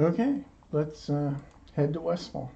Okay, let's uh, head to Westfall.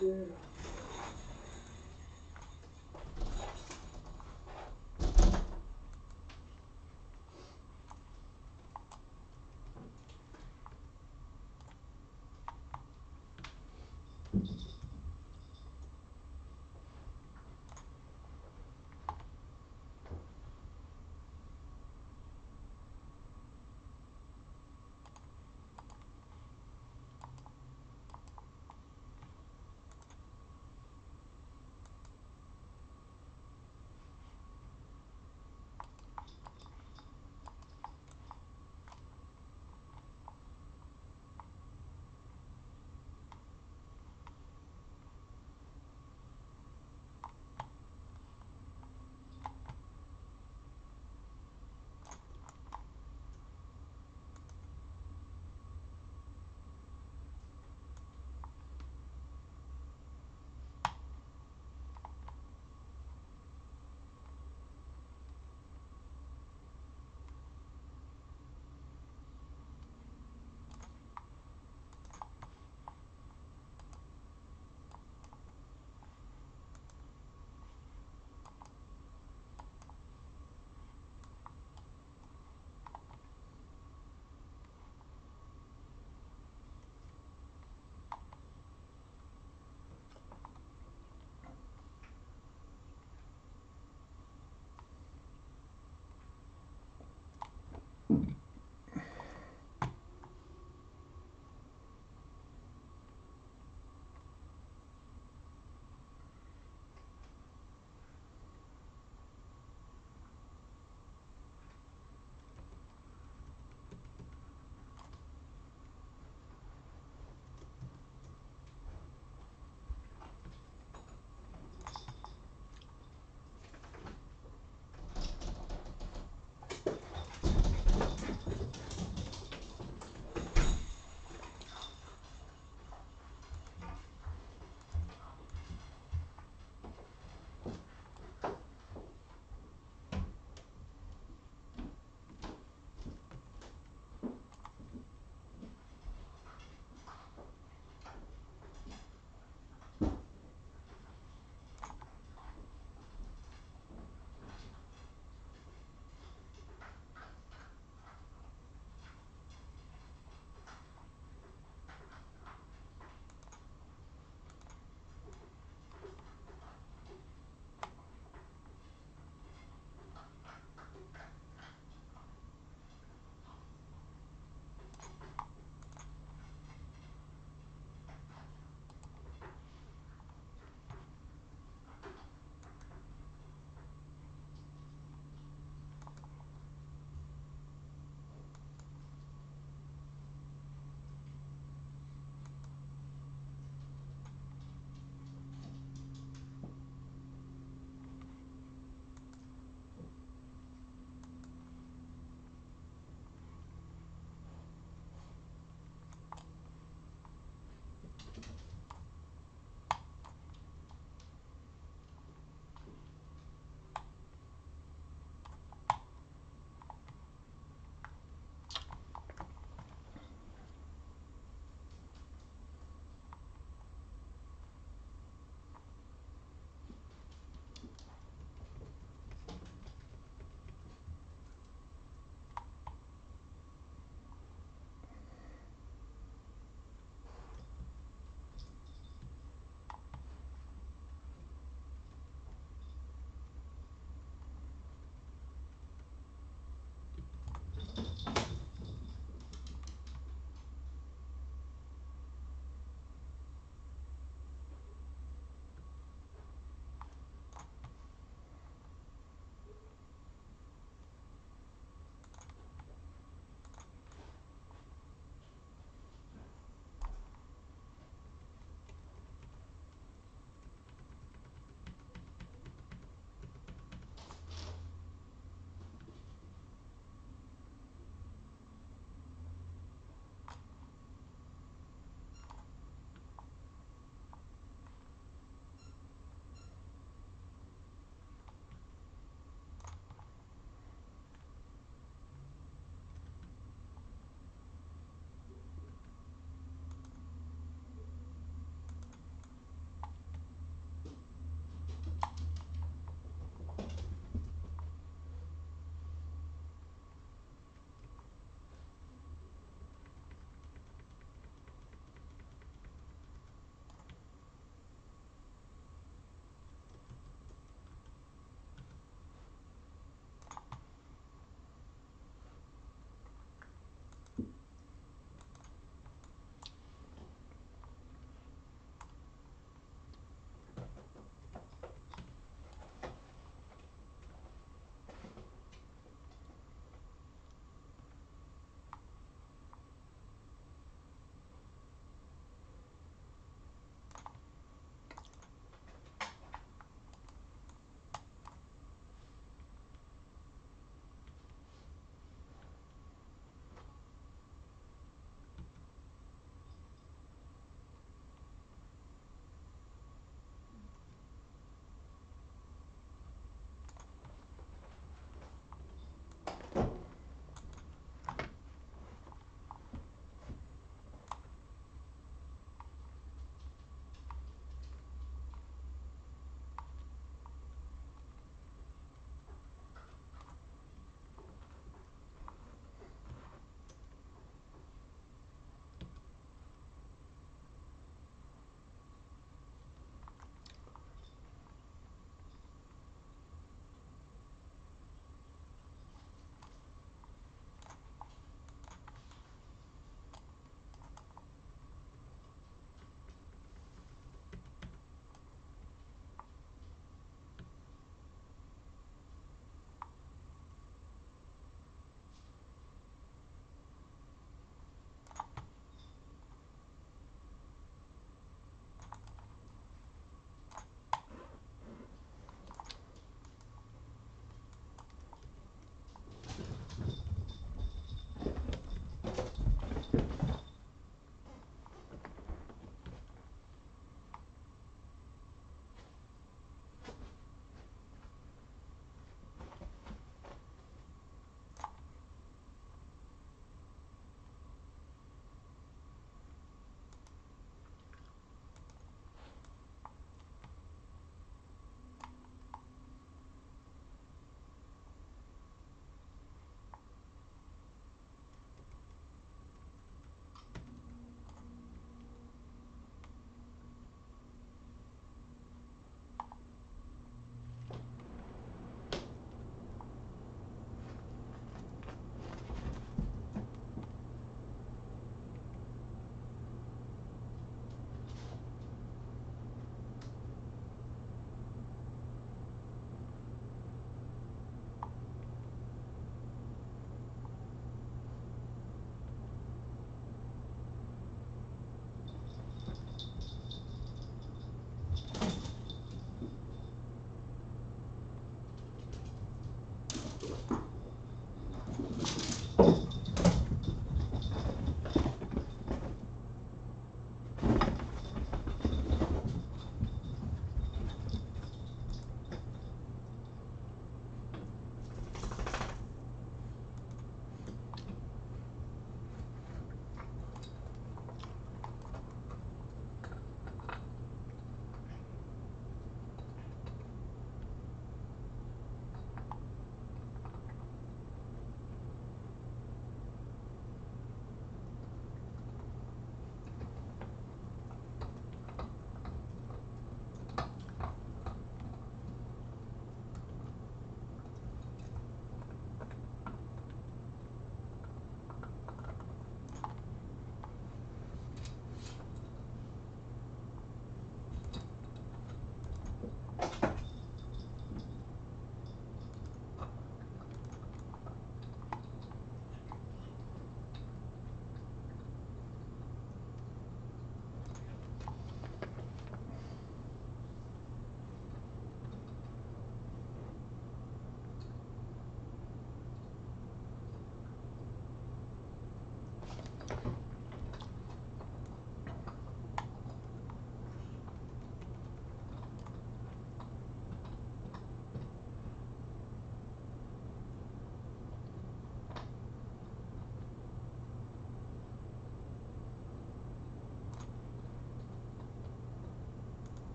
うん。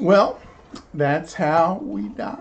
Well, that's how we. Yeah.